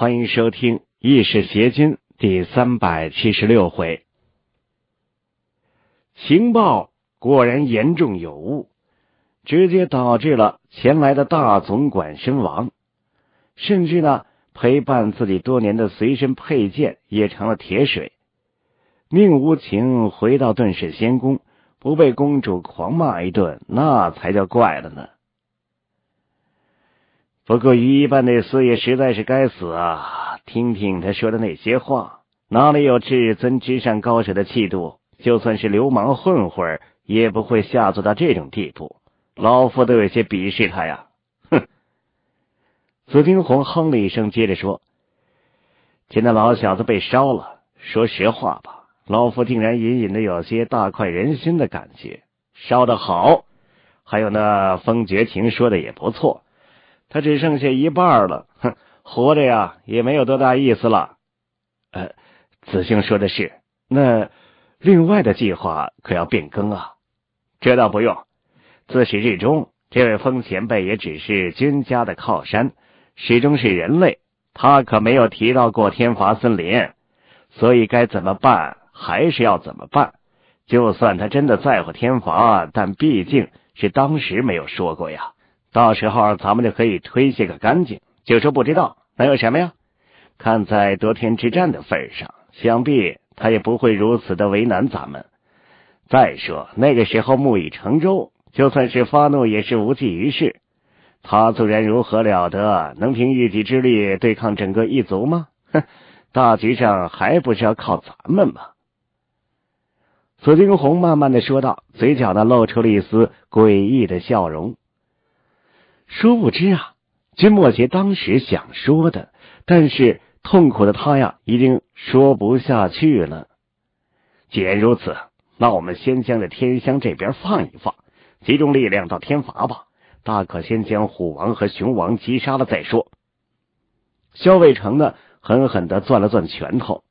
欢迎收听《异世邪君》第三百七十六回。情报果然严重有误，直接导致了前来的大总管身亡，甚至呢，陪伴自己多年的随身佩剑也成了铁水。宁无情回到顿世仙宫，不被公主狂骂一顿，那才叫怪了呢。不过于一般那四爷实在是该死啊！听听他说的那些话，哪里有至尊之上高手的气度？就算是流氓混混，也不会下作到这种地步。老夫都有些鄙视他呀！哼！紫金红哼了一声，接着说：“见那老小子被烧了，说实话吧，老夫竟然隐隐的有些大快人心的感觉。烧的好，还有那风绝情说的也不错。”他只剩下一半了，哼，活着呀也没有多大意思了。呃，子兴说的是，那另外的计划可要变更啊？这倒不用，自始至终，这位风前辈也只是君家的靠山，始终是人类，他可没有提到过天罚森林，所以该怎么办还是要怎么办。就算他真的在乎天罚，但毕竟是当时没有说过呀。到时候咱们就可以推卸个干净，就说不知道，能有什么呀？看在得天之战的份上，想必他也不会如此的为难咱们。再说那个时候木已成舟，就算是发怒也是无济于事。他纵然如何了得，能凭一己之力对抗整个一族吗？哼，大局上还不是要靠咱们吗？紫金红慢慢的说道，嘴角呢露出了一丝诡异的笑容。殊不知啊，君莫邪当时想说的，但是痛苦的他呀，已经说不下去了。既然如此，那我们先将这天香这边放一放，集中力量到天罚吧。大可先将虎王和熊王击杀了再说。萧卫成呢，狠狠的攥了攥拳头。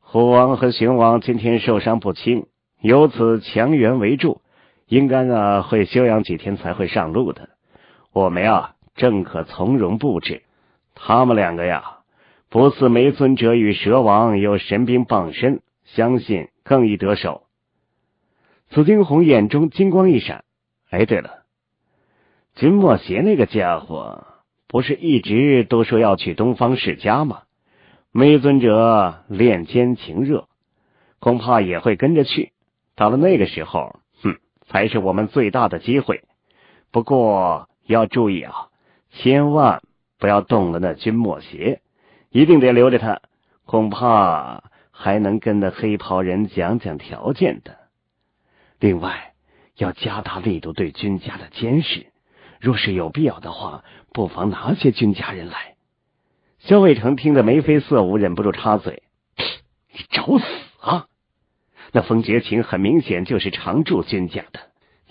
虎王和熊王今天受伤不轻，有此强援为助，应该呢会休养几天才会上路的。我们呀，正可从容布置。他们两个呀，不似梅尊者与蛇王有神兵傍身，相信更易得手。紫金红眼中金光一闪。哎，对了，君莫邪那个家伙，不是一直都说要去东方世家吗？梅尊者恋奸情热，恐怕也会跟着去。到了那个时候，哼，才是我们最大的机会。不过。要注意啊，千万不要动了那君莫邪，一定得留着他，恐怕还能跟那黑袍人讲讲条件的。另外，要加大力度对君家的监视，若是有必要的话，不妨拿些君家人来。萧卫成听得眉飞色舞，忍不住插嘴：“你找死啊！那风绝情很明显就是常驻君家的。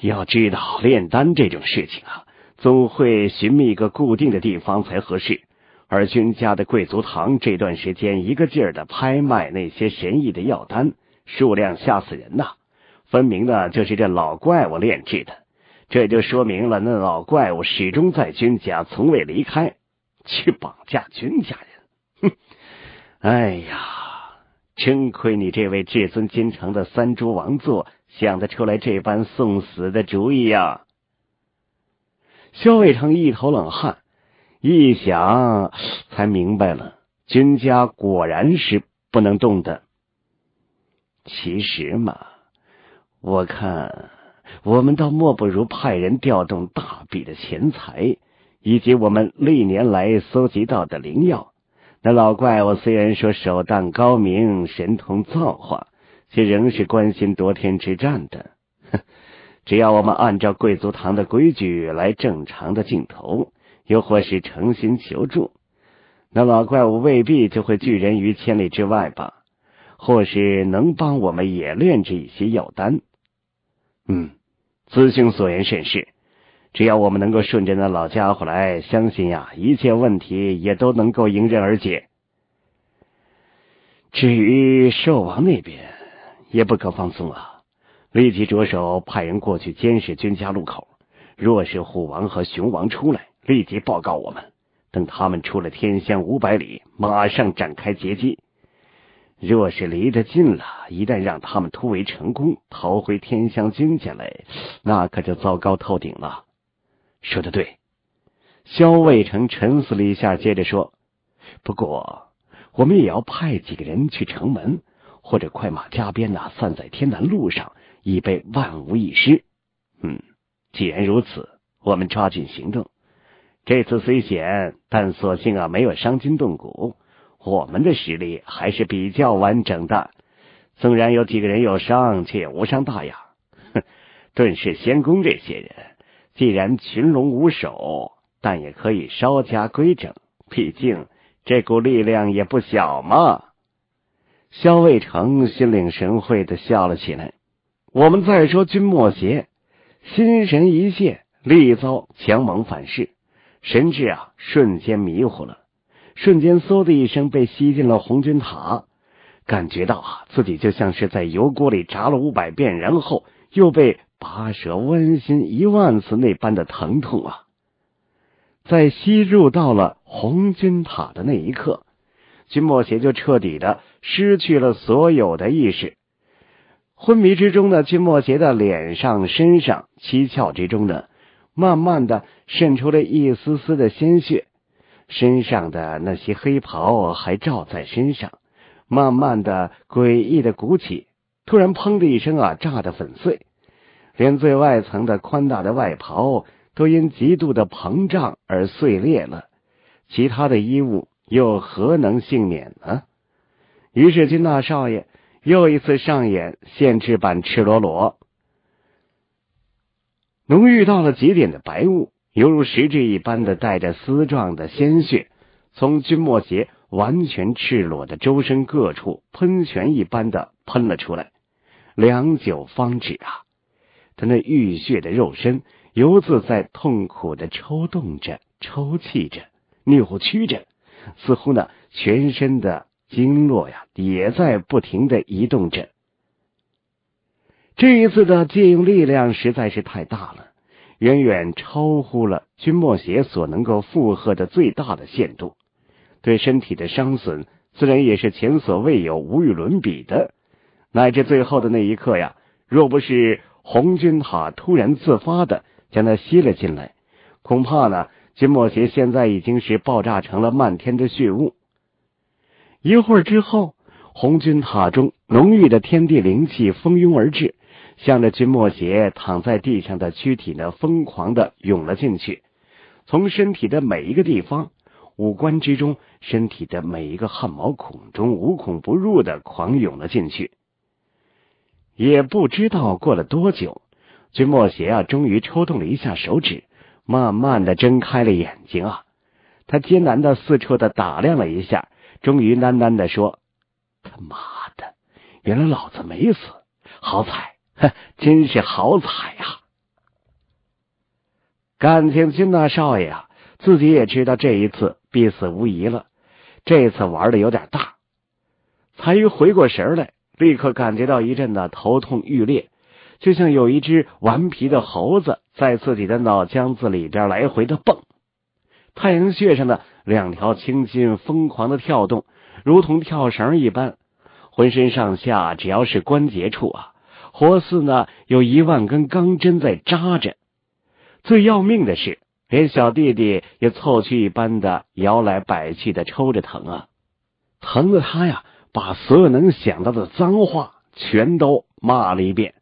要知道炼丹这种事情啊。”总会寻觅一个固定的地方才合适，而君家的贵族堂这段时间一个劲儿的拍卖那些神异的药丹，数量吓死人呐！分明呢就是这老怪物炼制的，这就说明了那老怪物始终在君家，从未离开，去绑架君家人。哼！哎呀，真亏你这位至尊金城的三蛛王座想得出来这般送死的主意呀！萧卫成一头冷汗，一想才明白了，君家果然是不能动的。其实嘛，我看我们倒莫不如派人调动大笔的钱财，以及我们历年来搜集到的灵药。那老怪物虽然说手段高明、神通造化，却仍是关心夺天之战的。只要我们按照贵族堂的规矩来正常的镜头，又或是诚心求助，那老怪物未必就会拒人于千里之外吧？或是能帮我们也炼制一些药丹？嗯，子兄所言甚是。只要我们能够顺着那老家伙来，相信呀，一切问题也都能够迎刃而解。至于兽王那边，也不可放松啊。立即着手派人过去监视君家路口。若是虎王和熊王出来，立即报告我们。等他们出了天香五百里，马上展开截击。若是离得近了，一旦让他们突围成功，逃回天香军家来，那可就糟糕透顶了。说的对，萧卫成沉思了一下，接着说：“不过，我们也要派几个人去城门，或者快马加鞭呐，散在天南路上，以备万无一失。”嗯，既然如此，我们抓紧行动。这次虽险，但所幸啊，没有伤筋动骨。我们的实力还是比较完整的，纵然有几个人有伤，却也无伤大雅。哼，顿时仙宫这些人，既然群龙无首，但也可以稍加规整。毕竟这股力量也不小嘛。萧卫成心领神会的笑了起来。我们再说君莫邪，心神一现，力遭强猛反噬。神智啊，瞬间迷糊了，瞬间嗖的一声被吸进了红军塔，感觉到啊，自己就像是在油锅里炸了五百遍，然后又被拔舌剜心一万次那般的疼痛啊！在吸入到了红军塔的那一刻，君莫邪就彻底的失去了所有的意识。昏迷之中的君莫邪的脸上、身上、七窍之中呢？慢慢的渗出了一丝丝的鲜血，身上的那些黑袍还罩在身上，慢慢的诡异的鼓起，突然砰的一声啊，炸得粉碎，连最外层的宽大的外袍都因极度的膨胀而碎裂了，其他的衣物又何能幸免呢？于是金大少爷又一次上演限制版赤裸裸。浓郁到了极点的白雾，犹如实质一般的带着丝状的鲜血，从君莫邪完全赤裸的周身各处喷泉一般的喷了出来。良久方止啊！他那浴血的肉身犹自在痛苦的抽动着、抽泣着、扭曲着，似乎呢全身的经络呀也在不停的移动着。这一次的借用力量实在是太大了，远远超乎了君莫邪所能够负荷的最大的限度，对身体的伤损自然也是前所未有、无与伦比的。乃至最后的那一刻呀，若不是红军塔突然自发的将他吸了进来，恐怕呢，君莫邪现在已经是爆炸成了漫天的血雾。一会儿之后，红军塔中浓郁的天地灵气蜂拥而至。向着君莫邪躺在地上的躯体呢，疯狂的涌了进去，从身体的每一个地方、五官之中、身体的每一个汗毛孔中，无孔不入的狂涌了进去。也不知道过了多久，君莫邪啊，终于抽动了一下手指，慢慢的睁开了眼睛啊。他艰难的四处的打量了一下，终于喃喃的说：“他妈的，原来老子没死，好彩！”真是好彩呀！感情金大少爷啊，自己也知道这一次必死无疑了。这次玩的有点大，才一回过神来，立刻感觉到一阵的头痛欲裂，就像有一只顽皮的猴子在自己的脑浆子里边来回的蹦。太阳穴上的两条青筋疯狂的跳动，如同跳绳一般，浑身上下只要是关节处啊。活似呢，有一万根钢针在扎着。最要命的是，连小弟弟也凑去一般的摇来摆去的抽着疼啊，疼的他呀，把所有能想到的脏话全都骂了一遍。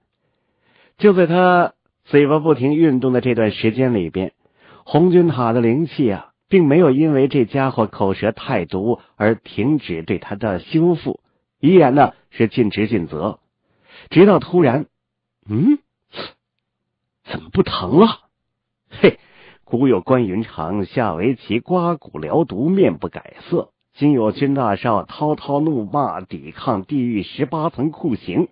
就在他嘴巴不停运动的这段时间里边，红军塔的灵气啊，并没有因为这家伙口舌太毒而停止对他的修复，依然呢是尽职尽责。直到突然，嗯，怎么不疼了？嘿，古有关云长下围棋，刮骨疗毒，面不改色；今有君大少滔滔怒骂，抵抗地狱十八层酷刑。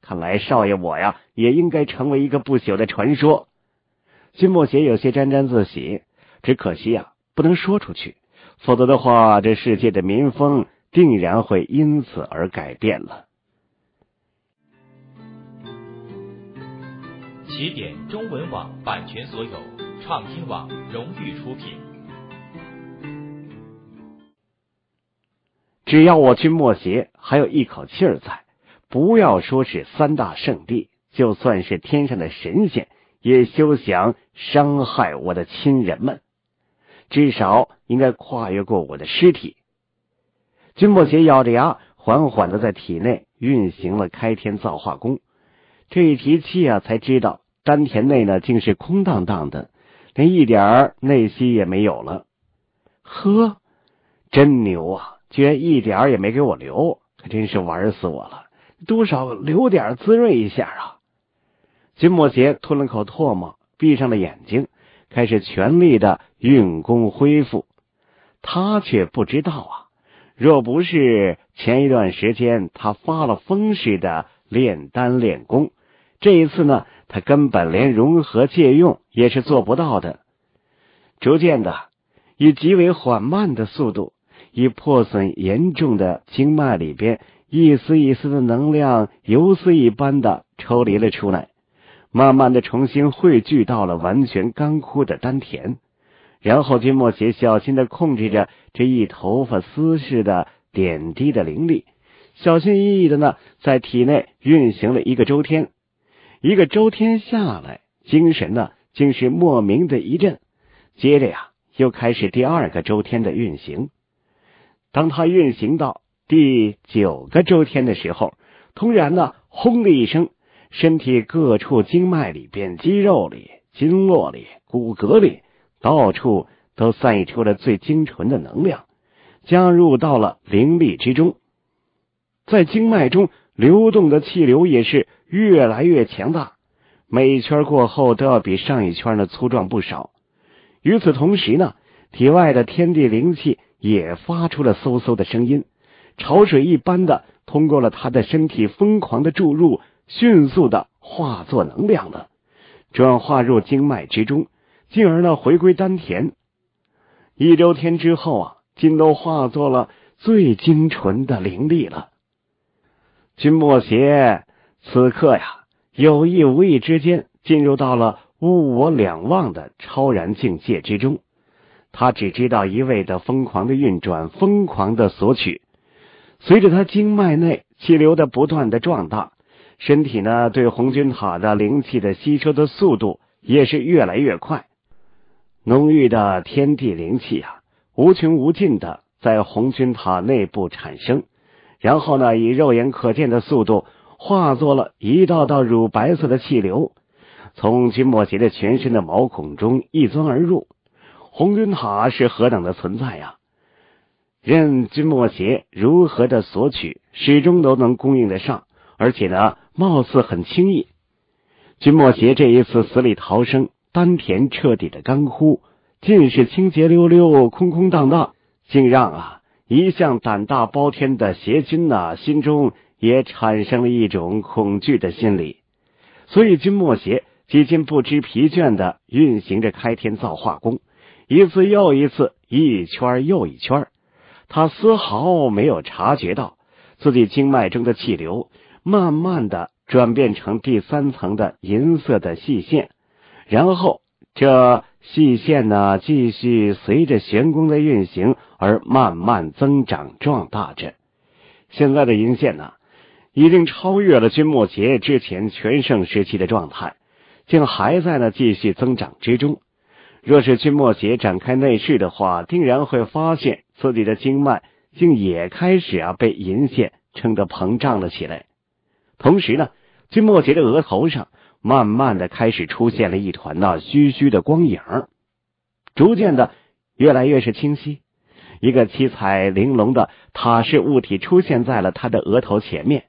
看来少爷我呀，也应该成为一个不朽的传说。君莫邪有些沾沾自喜，只可惜呀，不能说出去，否则的话，这世界的民风定然会因此而改变了。起点中文网版权所有，畅听网荣誉出品。只要我君莫邪还有一口气儿在，不要说是三大圣地，就算是天上的神仙，也休想伤害我的亲人们。至少应该跨越过我的尸体。君莫邪咬着牙，缓缓的在体内运行了开天造化功。这一提气啊，才知道丹田内呢竟是空荡荡的，连一点儿内息也没有了。呵，真牛啊！居然一点也没给我留，可真是玩死我了！多少留点滋润一下啊！君莫邪吞了口唾沫，闭上了眼睛，开始全力的运功恢复。他却不知道啊，若不是前一段时间他发了疯似的炼丹练功，这一次呢，他根本连融合借用也是做不到的。逐渐的，以极为缓慢的速度。以破损严重的经脉里边，一丝一丝的能量游丝一般的抽离了出来，慢慢的重新汇聚到了完全干枯的丹田。然后金墨邪小心的控制着这一头发丝似的点滴的灵力，小心翼翼的呢，在体内运行了一个周天。一个周天下来，精神呢竟是莫名的一振。接着呀，又开始第二个周天的运行。当他运行到第九个周天的时候，突然呢，轰的一声，身体各处经脉里边、肌肉里、经络里、骨骼里，到处都散溢出了最精纯的能量，加入到了灵力之中，在经脉中流动的气流也是越来越强大，每一圈过后都要比上一圈呢粗壮不少。与此同时呢，体外的天地灵气。也发出了嗖嗖的声音，潮水一般的通过了他的身体，疯狂的注入，迅速的化作能量了，转化入经脉之中，进而呢回归丹田。一周天之后啊，尽都化作了最精纯的灵力了。君莫邪此刻呀，有意无意之间进入到了物我两忘的超然境界之中。他只知道一味的疯狂的运转，疯狂的索取。随着他经脉内气流的不断的壮大，身体呢对红军塔的灵气的吸收的速度也是越来越快。浓郁的天地灵气啊，无穷无尽的在红军塔内部产生，然后呢以肉眼可见的速度化作了一道道乳白色的气流，从金莫邪的全身的毛孔中一钻而入。红军塔是何等的存在呀！任君莫邪如何的索取，始终都能供应得上，而且呢，貌似很轻易。君莫邪这一次死里逃生，丹田彻底的干枯，尽是清洁溜溜、空空荡荡，竟让啊一向胆大包天的邪君呐，心中也产生了一种恐惧的心理。所以君莫邪几近不知疲倦的运行着开天造化功。一次又一次，一圈又一圈，他丝毫没有察觉到自己经脉中的气流慢慢的转变成第三层的银色的细线，然后这细线呢，继续随着玄功的运行而慢慢增长壮大着。现在的银线呢，已经超越了君莫邪之前全盛时期的状态，竟还在呢继续增长之中。若是君莫邪展开内视的话，定然会发现自己的经脉竟也开始啊被银线撑得膨胀了起来。同时呢，君莫邪的额头上慢慢的开始出现了一团那虚虚的光影，逐渐的越来越是清晰。一个七彩玲珑的塔式物体出现在了他的额头前面，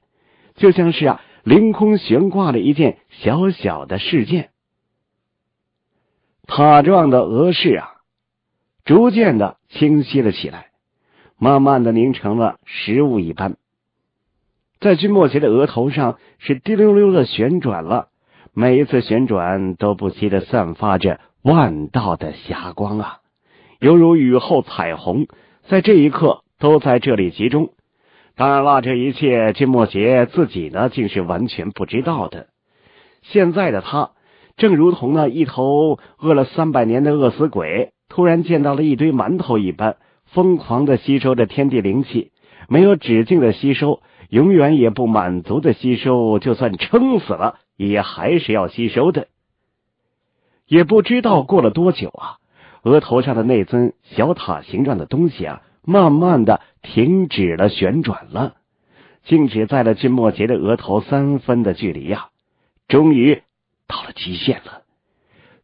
就像是啊凌空悬挂了一件小小的事件。塔状的额饰啊，逐渐的清晰了起来，慢慢的凝成了实物一般。在君莫邪的额头上是滴溜溜的旋转了，每一次旋转都不息的散发着万道的霞光啊，犹如雨后彩虹，在这一刻都在这里集中。当然了，这一切君莫邪自己呢，竟是完全不知道的。现在的他。正如同呢一头饿了三百年的饿死鬼，突然见到了一堆馒头一般，疯狂的吸收着天地灵气，没有止境的吸收，永远也不满足的吸收，就算撑死了，也还是要吸收的。也不知道过了多久啊，额头上的那尊小塔形状的东西啊，慢慢的停止了旋转了，静止在了君莫杰的额头三分的距离呀，终于到了极限了。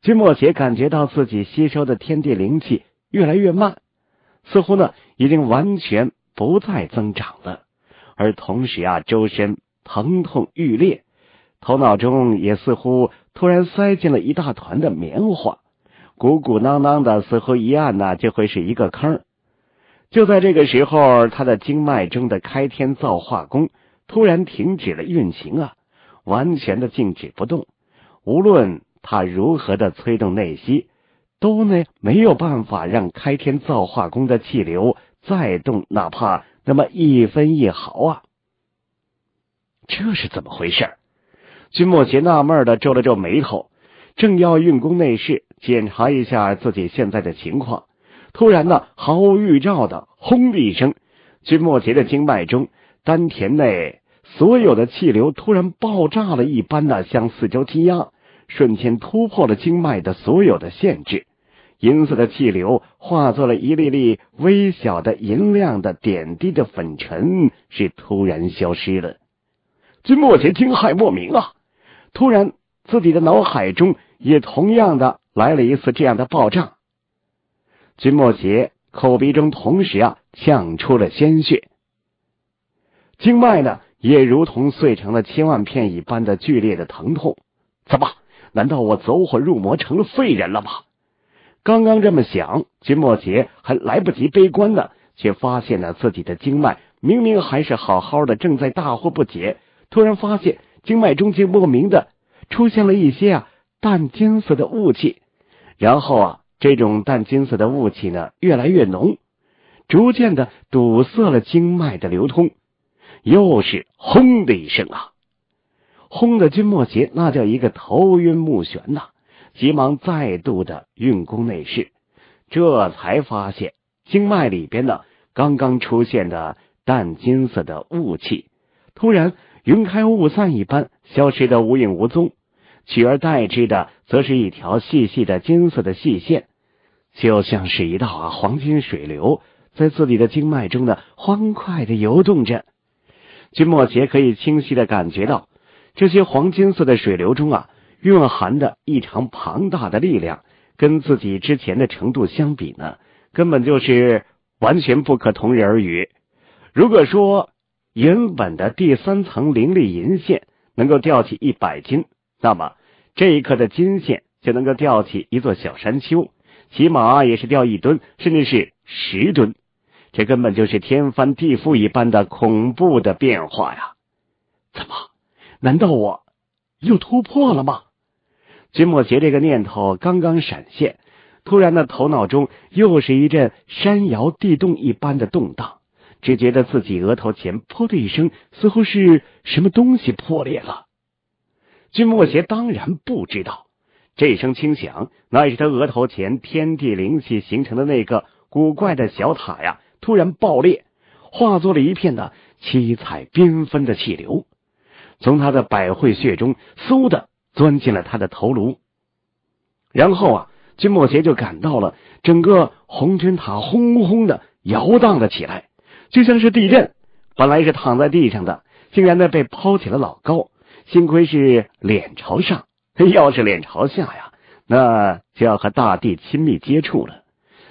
君莫杰感觉到自己吸收的天地灵气越来越慢，似乎呢已经完全不再增长了，而同时啊，周身疼痛欲裂，头脑中也似乎。突然塞进了一大团的棉花，鼓鼓囊囊的，似乎一按呢就会是一个坑。就在这个时候，他的经脉中的开天造化功突然停止了运行啊，完全的静止不动。无论他如何的催动内息，都呢没有办法让开天造化功的气流再动，哪怕那么一分一毫啊！这是怎么回事？君莫邪纳闷的皱了皱眉头，正要运功内视，检查一下自己现在的情况，突然呢，毫无预兆的“轰”的一声，君莫邪的经脉中丹田内所有的气流突然爆炸了一般的向四周积压，瞬间突破了经脉的所有的限制，银色的气流化作了一粒粒微小的银亮的点滴的粉尘，是突然消失了。君莫邪惊骇莫名啊！突然，自己的脑海中也同样的来了一次这样的爆炸。君莫邪口鼻中同时啊呛出了鲜血，经脉呢也如同碎成了千万片一般的剧烈的疼痛。怎么？难道我走火入魔成了废人了吗？刚刚这么想，君莫邪还来不及悲观呢，却发现了自己的经脉明明还是好好的，正在大惑不解。突然发现。经脉中竟莫名的出现了一些啊淡金色的雾气，然后啊这种淡金色的雾气呢越来越浓，逐渐的堵塞了经脉的流通，又是轰的一声啊，轰的君莫邪那叫一个头晕目眩呐，急忙再度的运功内视，这才发现经脉里边呢刚刚出现的淡金色的雾气，突然。云开雾散一般消失的无影无踪，取而代之的则是一条细细的金色的细线，就像是一道啊黄金水流，在自己的经脉中呢欢快的游动着。君莫邪可以清晰的感觉到，这些黄金色的水流中啊蕴含的异常庞大的力量，跟自己之前的程度相比呢，根本就是完全不可同日而语。如果说，原本的第三层灵力银线能够吊起一百斤，那么这一刻的金线就能够吊起一座小山丘，起码也是吊一吨，甚至是十吨。这根本就是天翻地覆一般的恐怖的变化呀！怎么？难道我又突破了吗？君莫邪这个念头刚刚闪现，突然的头脑中又是一阵山摇地动一般的动荡。只觉得自己额头前“噗”的一声，似乎是什么东西破裂了。君莫邪当然不知道，这声轻响乃是他额头前天地灵气形成的那个古怪的小塔呀，突然爆裂，化作了一片的七彩缤纷的气流，从他的百会穴中嗖的钻进了他的头颅。然后啊，君莫邪就感到了整个红军塔轰轰的摇荡了起来。就像是地震，本来是躺在地上的，竟然呢被抛起了老高。幸亏是脸朝上，要是脸朝下呀，那就要和大地亲密接触了。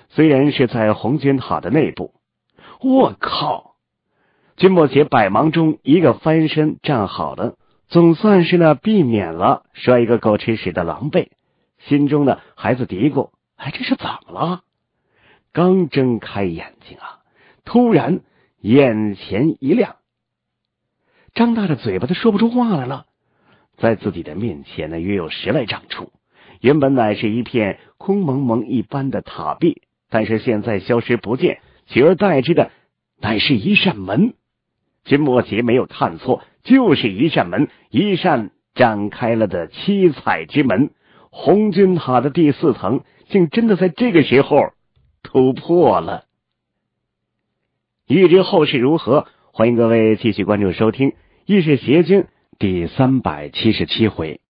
虽然是在红军塔的内部，我靠！君莫邪百忙中一个翻身站好了，总算是呢避免了摔一个狗吃屎的狼狈。心中呢孩子嘀咕：“哎，这是怎么了？”刚睁开眼睛啊，突然。眼前一亮，张大着嘴巴，都说不出话来了。在自己的面前呢，约有十来丈处，原本乃是一片空蒙蒙一般的塔壁，但是现在消失不见，取而代之的乃是一扇门。君莫邪没有看错，就是一扇门，一扇展开了的七彩之门。红军塔的第四层，竟真的在这个时候突破了。欲知后事如何，欢迎各位继续关注收听《异世邪经》第三百七十七回。